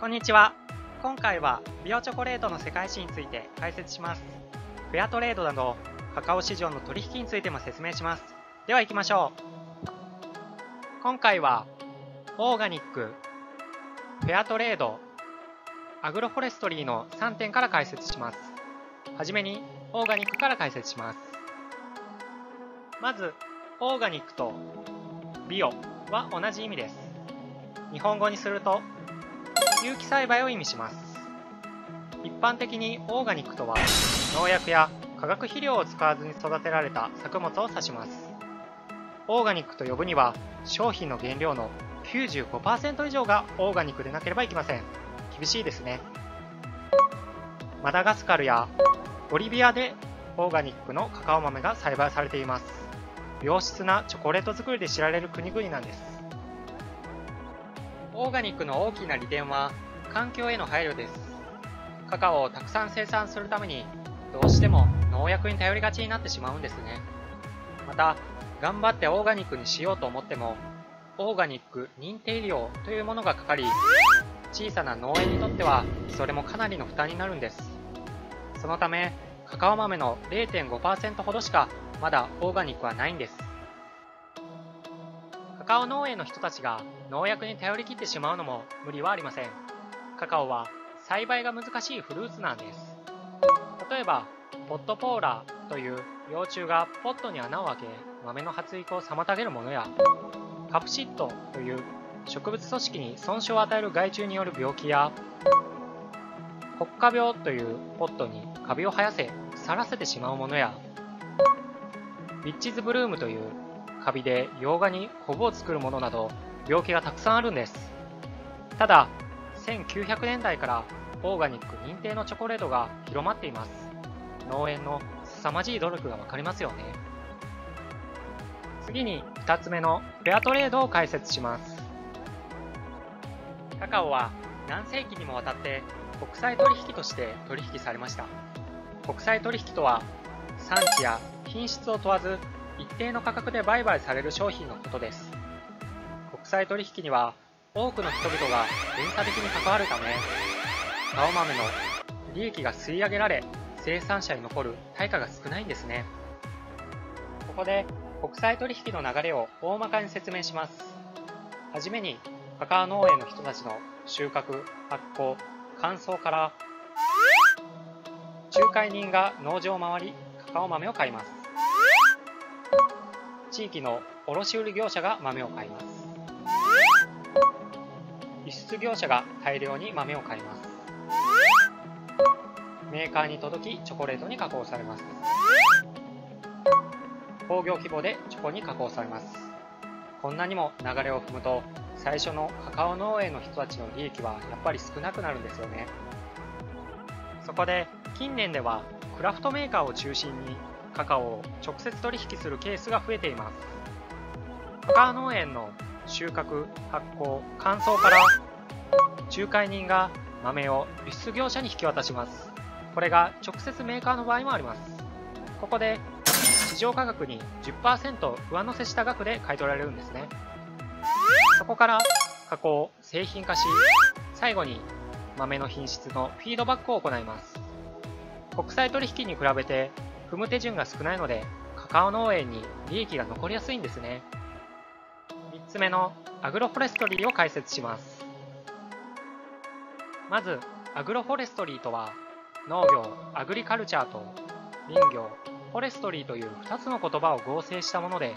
こんにちは。今回はビオチョコレートの世界史について解説します。フェアトレードなどカカオ市場の取引についても説明します。では行きましょう。今回はオーガニック、フェアトレード、アグロフォレストリーの3点から解説します。はじめにオーガニックから解説します。まず、オーガニックとビオは同じ意味です。日本語にすると有機栽培を意味します。一般的にオーガニックとは農薬や化学肥料を使わずに育てられた作物を指します。オーガニックと呼ぶには商品の原料の95%以上がオーガニックでなければいけません。厳しいですね。マダガスカルやボリビアでオーガニックのカカオ豆が栽培されています。良質なチョコレート作りで知られる国々なんです。オーガニックの大きな利点は環境への配慮です。カカオをたくさん生産するためにどうしても農薬に頼りがちになってしまうんですね。また、頑張ってオーガニックにしようと思っても、オーガニック認定料というものがかかり、小さな農園にとってはそれもかなりの負担になるんです。そのため、カカオ豆の0.5%ほどしかまだオーガニックはないんです。カオ農園の人たちが農薬に頼り切ってしまうのも無理はありません。カカオは栽培が難しいフルーツなんです。例えば、ポットポーラという幼虫がポットに穴を開け豆の発育を妨げるものや、カプシットという植物組織に損傷を与える害虫による病気や、国家病というポットにカビを生やせ腐らせてしまうものや、ビッチズブルームというカビで洋画にコブを作るものなど病気がたくさんあるんです。ただ1900年代からオーガニック認定のチョコレートが広まっています。農園の凄まじい努力がわかりますよね。次に2つ目のフェアトレードを解説します。カカオは何世紀にもわたって国際取引として取引されました。国際取引とは産地や品質を問わず一定の価格で売買される商品のことです。国際取引には多くの人々が連鎖的に関わるため、青豆の利益が吸い上げられ、生産者に残る対価が少ないんですね。ここで国際取引の流れを大まかに説明します。はじめに、カカオ農園の人たちの収穫、発酵、乾燥から、仲介人が農場を回り、カカオ豆を買います。地域の卸売業者が豆を買います輸出業者が大量に豆を買います。メーカーに届きチョコレートに加工されます。工業規模でチョコに加工されます。こんなにも流れを踏むと最初のカカオ農園の人たちの利益はやっぱり少なくなるんですよね。そこで近年ではクラフトメーカーを中心にカカオを直接取引するケースが増えています。カカオ農園の収穫発酵乾燥から仲介人が豆を輸出業者に引き渡します。これが直接メーカーの場合もあります。ここで市場価格に10%上乗せした額で買い取られるんですね。そこから加工製品化し最後に豆の品質のフィードバックを行います。国際取引に比べて踏む手順が少ないので、カカオ農園に利益が残りやすいんですね。3つ目のアグロフォレストリーを解説します。まず、アグロフォレストリーとは、農業、アグリカルチャーと林業、フォレストリーという2つの言葉を合成したもので、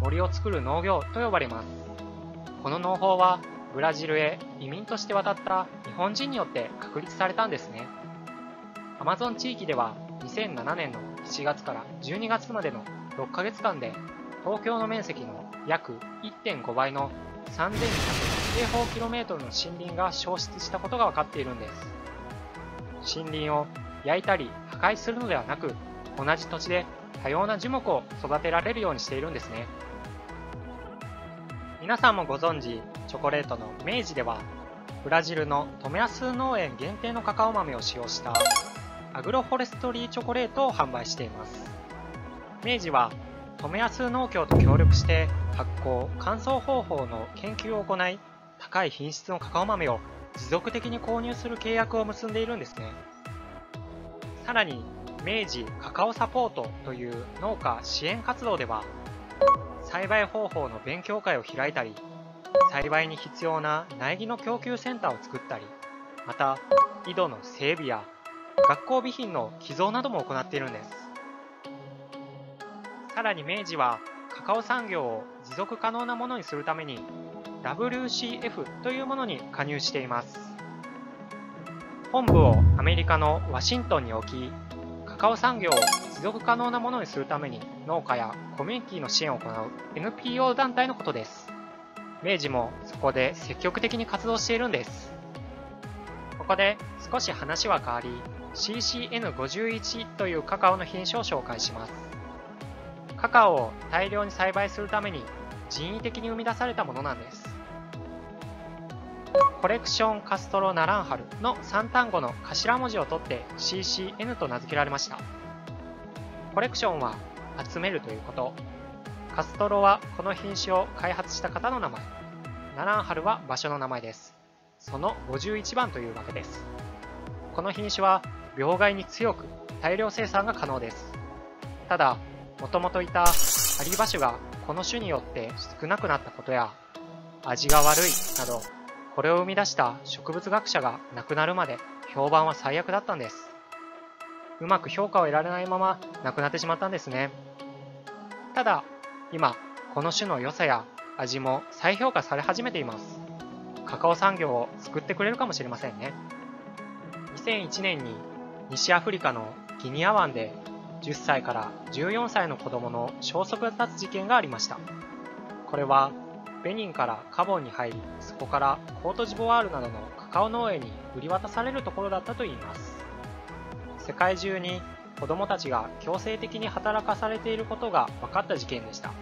森を作る農業と呼ばれます。この農法は、ブラジルへ移民として渡った日本人によって確立されたんですね。アマゾン地域では2007年の7月から12月までの6ヶ月間で東京の面積の約1.5倍の3200平方キロメートルの森林が消失したことが分かっているんです。森林を焼いたり破壊するのではなく、同じ土地で多様な樹木を育てられるようにしているんですね。皆さんもご存知、チョコレートの明治では、ブラジルのトメアス農園限定のカカオ豆を使用したアグロフォレストリーチョコレートを販売しています。明治は、富安農協と協力して発酵、乾燥方法の研究を行い、高い品質のカカオ豆を持続的に購入する契約を結んでいるんですね。さらに、明治カカオサポートという農家支援活動では、栽培方法の勉強会を開いたり、栽培に必要な苗木の供給センターを作ったり、また、井戸の整備や学校備品の寄贈なども行っているんです。さらに明治はカカオ産業を持続可能なものにするために WCF というものに加入しています。本部をアメリカのワシントンに置き、カカオ産業を持続可能なものにするために農家やコミュニティの支援を行う NPO 団体のことです。明治もそこで積極的に活動しているんです。ここで少し話は変わり、CCN51 というカカオの品種を紹介します。カカオを大量に栽培するために人為的に生み出されたものなんです。コレクションカストロナランハルの3単語の頭文字を取って CCN と名付けられました。コレクションは集めるということ。カストロはこの品種を開発した方の名前。ナランハルは場所の名前です。その51番というわけです。この品種は病害に強く大量生産が可能です。ただ、もともといたアリバ種がこの種によって少なくなったことや味が悪いなどこれを生み出した植物学者が亡くなるまで評判は最悪だったんです。うまく評価を得られないまま亡くなってしまったんですね。ただ今この種の良さや味も再評価され始めています。カカオ産業を救ってくれるかもしれませんね。2001年に西アフリカのギニア湾で10歳から14歳の子供の消息が立つ事件がありました。これは、ベニンからカボンに入り、そこからコートジボワールなどのカカオ農園に売り渡されるところだったといいます。世界中に子供たちが強制的に働かされていることが分かった事件でした。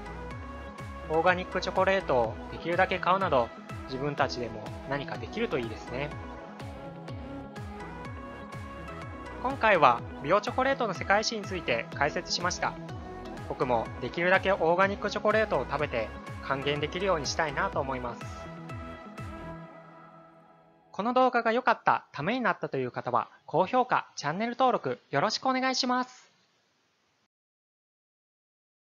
オーガニックチョコレートをできるだけ買うなど、自分たちでも何かできるといいですね。今回は美容チョコレートの世界史について解説しました。僕もできるだけオーガニックチョコレートを食べて還元できるようにしたいなと思います。この動画が良かった、ためになったという方は高評価、チャンネル登録よろしくお願いします。